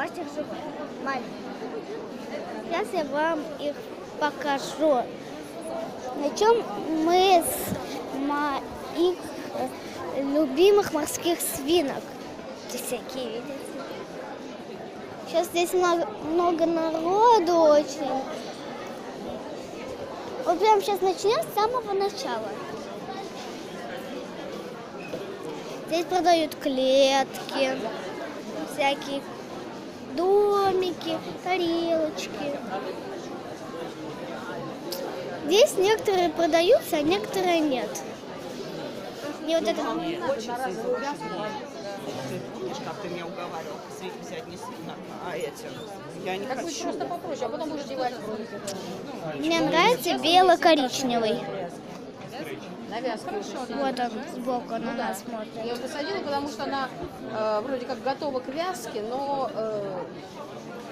домашних животных. Сейчас я вам их покажу. Начнем мы с моих э, любимых морских свинок. Здесь всякие, видите? Сейчас здесь много, много народу очень. Вот прямо сейчас начнем с самого начала. Здесь продают клетки, всякие домики, тарелочки. Здесь некоторые продаются, а некоторые нет. И вот это... Помнишь, как ты меня уговаривал взять не свинок, а эти? Я не Так хочу. просто попроще, а потом будешь девать Мне нравится бело-коричневый. Навязки. Вот он сбоку на нас Я смотрит. ее посадила, потому что она э, вроде как готова к вязке, но э,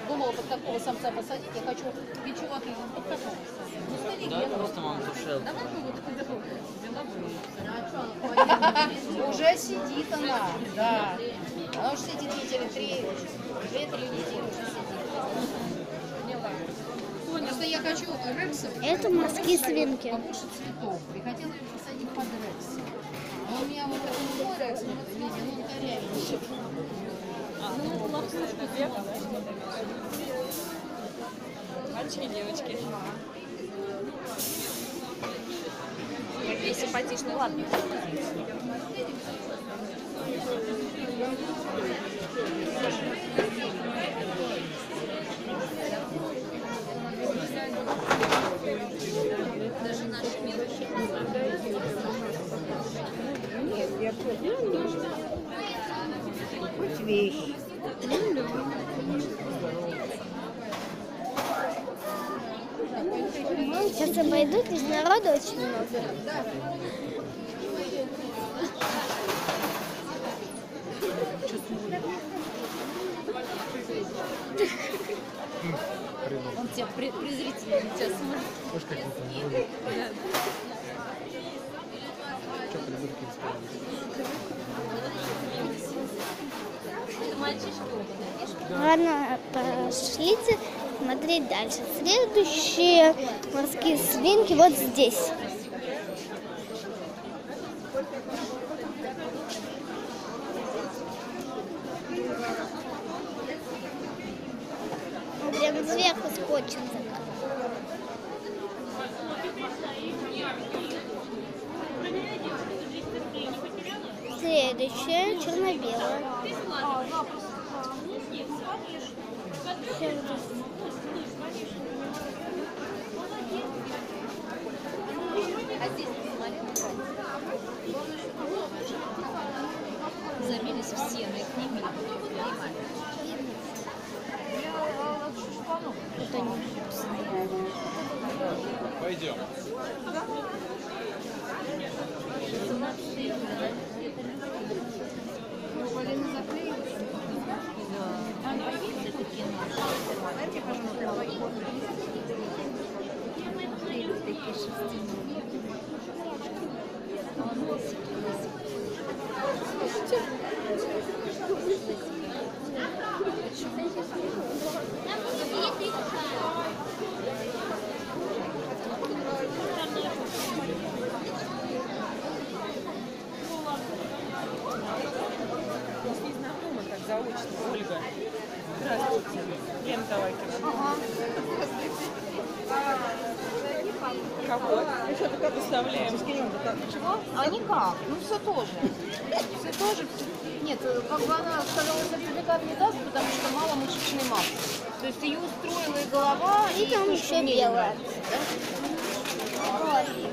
думала под какого самца посадить. Я хочу бичеватый под такого. Ну, старик, Да, я просто мама душевно. Давай мы вот Уже сидит она, да. Она уже сидит недели три, две-три недели уже сидит. Просто я хочу рексов. Это морские свинки. Побольше цветов. И хотела ее посадить под рекс. Но у меня вот это мой рекс, но вот видите, ну корявенький. Мальчики, девочки. Какие симпатичные, ладно. Хоть вещь. Сейчас обойдут, здесь народу очень много. Он тебя при- презрительно на тебя смотрит. Ладно, пошлите смотреть дальше. Следующие морские свинки вот здесь. Он прям сверху скотчем закрыл. Следующее черно-белое. Забились все на их они. Пойдем. Чего? А никак. Ну все тоже. Все тоже. Нет, как бы она сказала, сертификат не даст, потому что мало мышечной массы. То есть ее устроила и голова, И там то, что еще белое.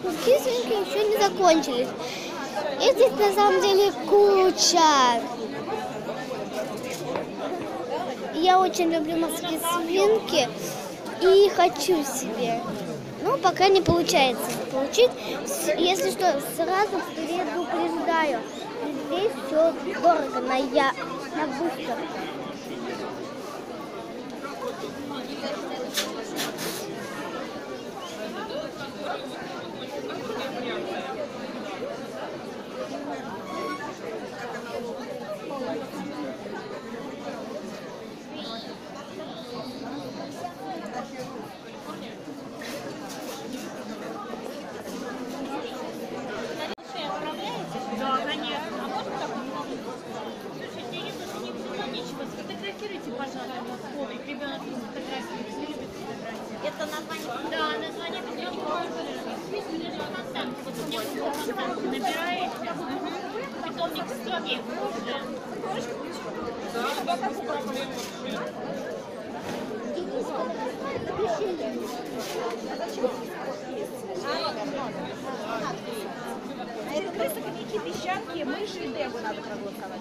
Морские свинки еще не закончились. И здесь на самом деле куча. Я очень люблю морские свинки и хочу себе. Ну, пока не получается получить. Если что, сразу предупреждаю. Здесь все дорого на я, на быстро. Присоединки песчанки, мыши и дегу надо проголосовать.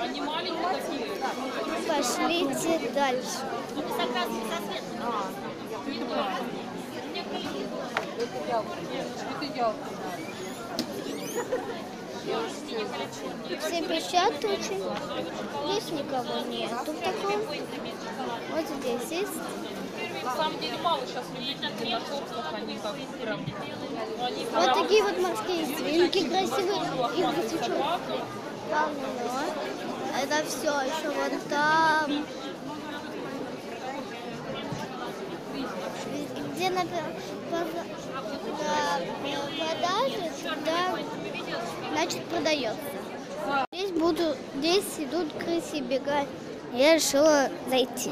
Они маленькие такие. Пошлите дальше. Ну, мы согласны со светом. А, я понимаю. Это я. Это я. Все пищат очень. Здесь никого нету такого. Вот здесь есть. На самом деле мало сейчас людей на сопках, они как прям... Вот такие вот морские свинки красивые. Еще полно. Это все еще вон там. Где на, продаже, туда, значит, продается. Здесь буду, здесь идут крысы бегать. Я решила зайти.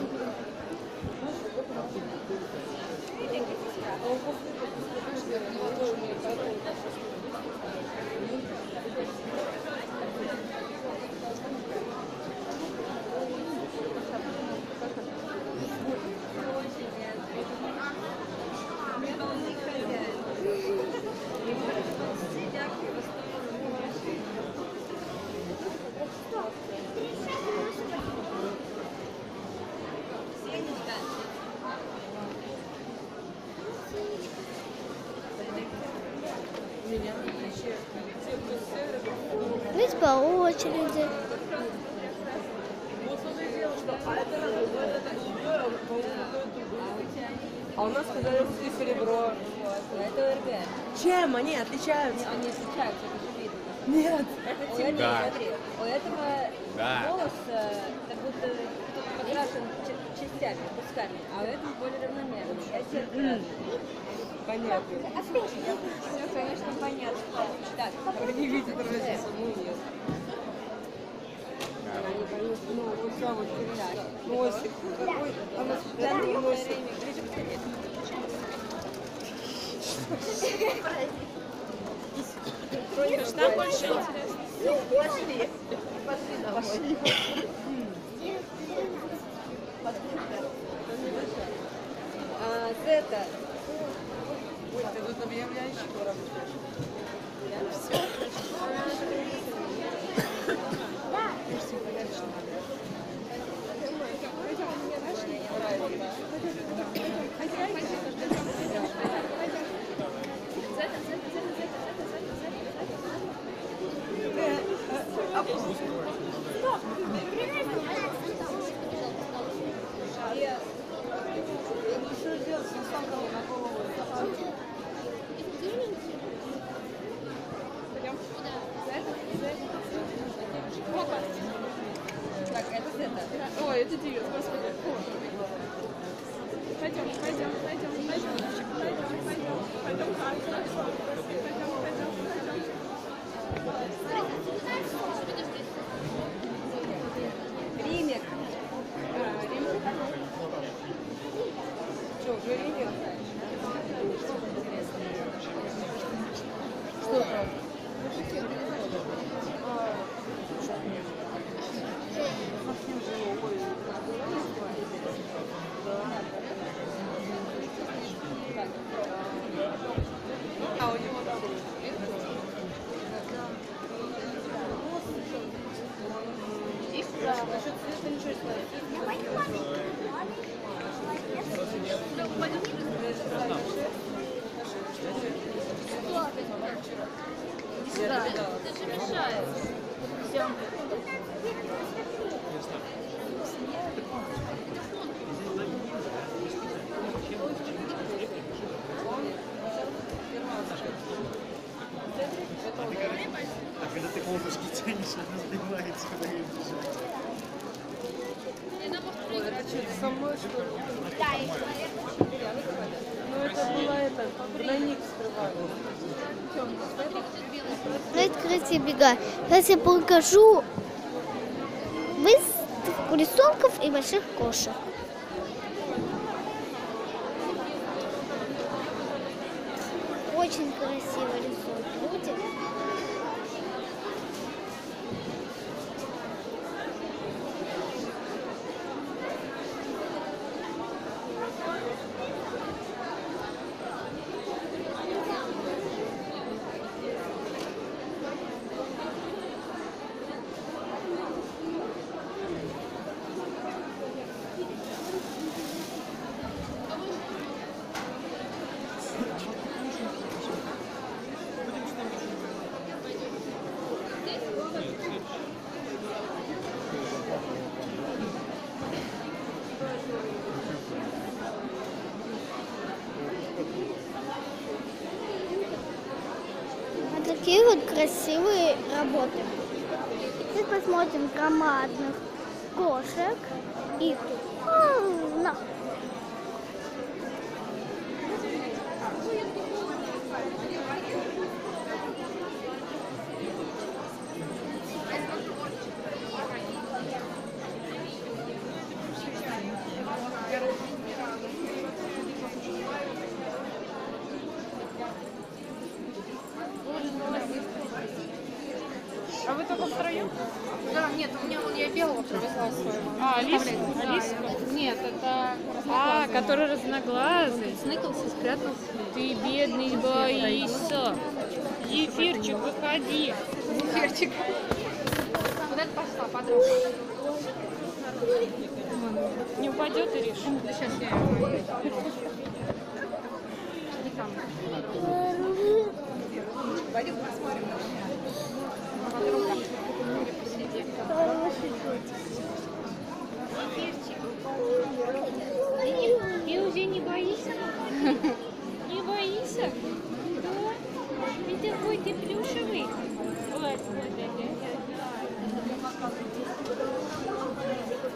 Очереди. А у нас сказали, что серебро. Это ОРГ. Чем они отличаются? Они отличаются, это же видно. Нет. У этого, Да. смотри, у этого Да. волос э, как будто покрашен частями, кусками, а у этого более равномерно. Я тебе разные. Понятно. Все, конечно, понятно. Так, Они видят разницу, ну нет ну, вот сюда вот передать. Носик. Какой? Она специальный носик. Нам больше интересно. Пошли. Пошли домой. Пошли. А, это... Ой, ты тут объявляешь скоро. Все. Super. что-то со мной, что ли? Да, я Ну, это была ну, это, граник скрывала. Открытие бега. Сейчас я покажу выставку рисунков и больших кошек. Очень красиво рисуют будет. Такие вот красивые работы. Сейчас посмотрим громадных кошек. И тут. А, вы только втроем? Да, нет, у меня вон я белого привезла своего. А, Алиску? Да. Алиску? Нет, это А, который разноглазый. сныкался, спрятался. Ты бедный боишься. Ефирчик, выходи. Зефирчик. Куда ты пошла, подруга? Не упадет и. Да сейчас я его мне. Пойдем посмотрим. Подруга. Посиди. Ты уже не боишься? Не боишься? Да? Ты такой, ты плюшевый. Вот, вот это.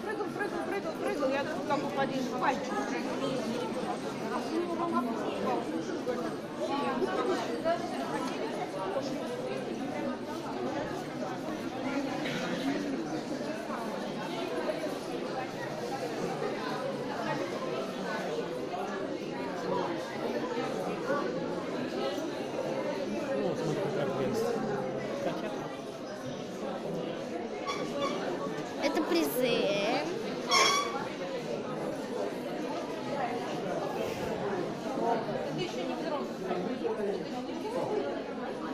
Прыгал, прыгал, прыгал, прыгал. Я тут как упадешь пальчик. Это призы.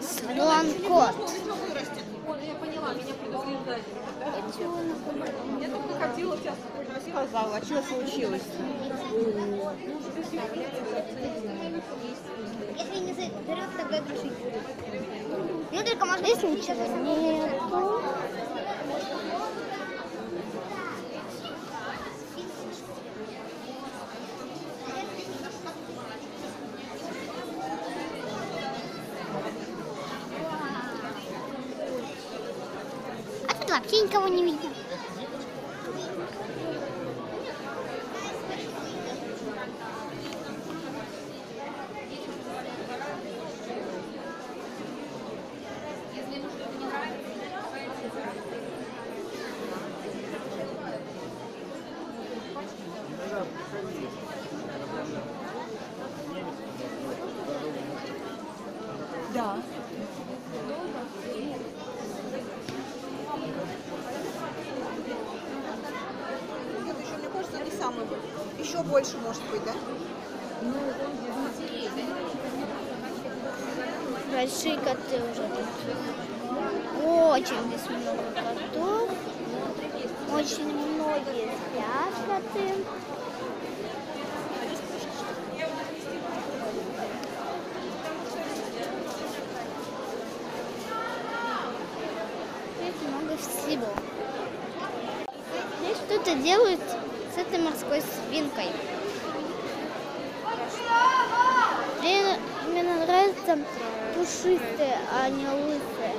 Слон-кот. Я поняла, меня предупреждали. Я только хотела сейчас сказала, а что случилось? Если не заберет, тогда душить. Ну, только можно... Здесь ничего нету. А вообще никого не видно. Да. Нет, еще, мне кажется, не самый. Еще больше может быть, да? Большие коты уже тут. Очень здесь много котов. Очень многие спят коты. Здесь много всего. Здесь что-то делают с этой морской свинкой. Мне, мне нравятся пушистые, а не лысые.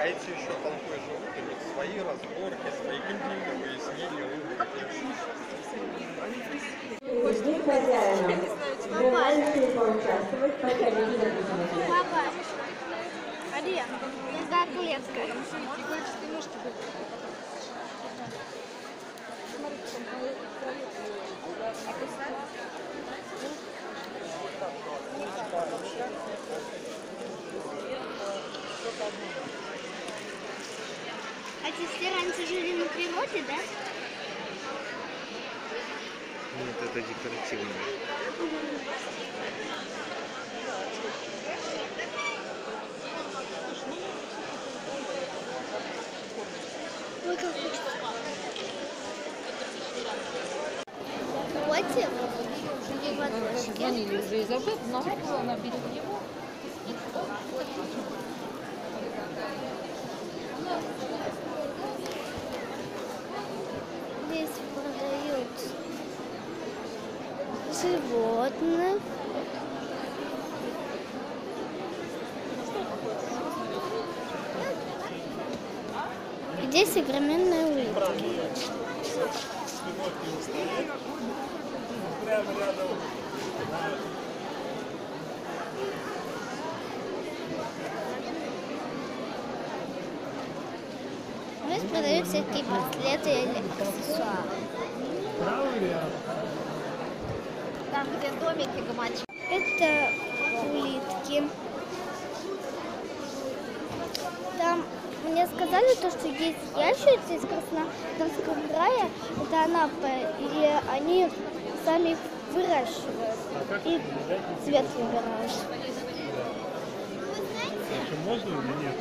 А эти еще толпой живут, у них свои разборки, свои какие-то выяснения, Жди хозяина. Желающие поучаствовать, подходите к Папа, Алия, я за хлеб. редко. А те все раньше жили на природе, да? Нет, это декоративное. Ладошке. Звонили уже из АБ, напала на берег его. Здесь продают животных. Здесь современная улитка. Здесь продают всякие браслеты или аксессуары. Там, где домики гамачи. Это улитки. Там мне сказали то, что есть ящерицы из Краснодарского края. Это Анапа. И они сами их выращивают. И цвет выбирают. Можно или нет?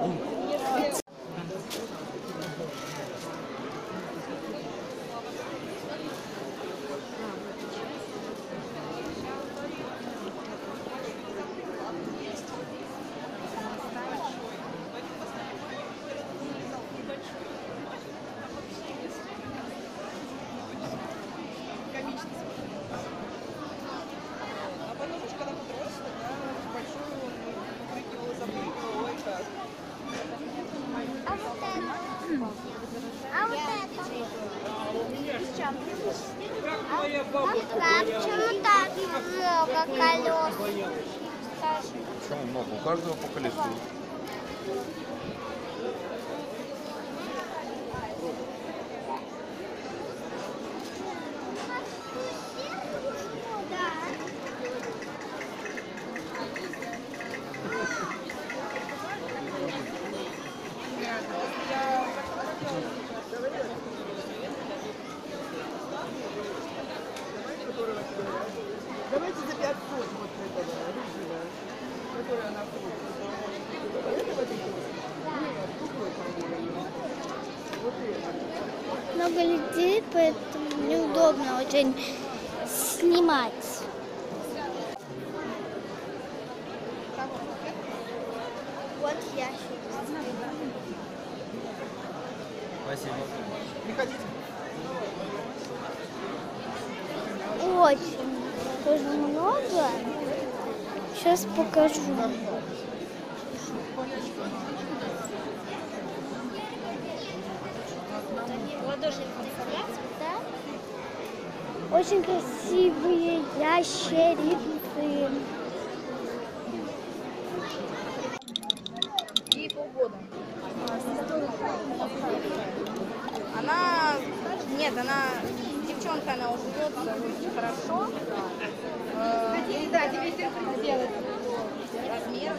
А Неудобно очень снимать. Вот ящик. Спасибо. Приходите. Очень. Тоже много. Сейчас покажу. Да? Очень красивые ящерицы. Ей полгода. Она, нет, она, девчонка, она уживется очень хорошо. Э, Да, тебе все делать. размер.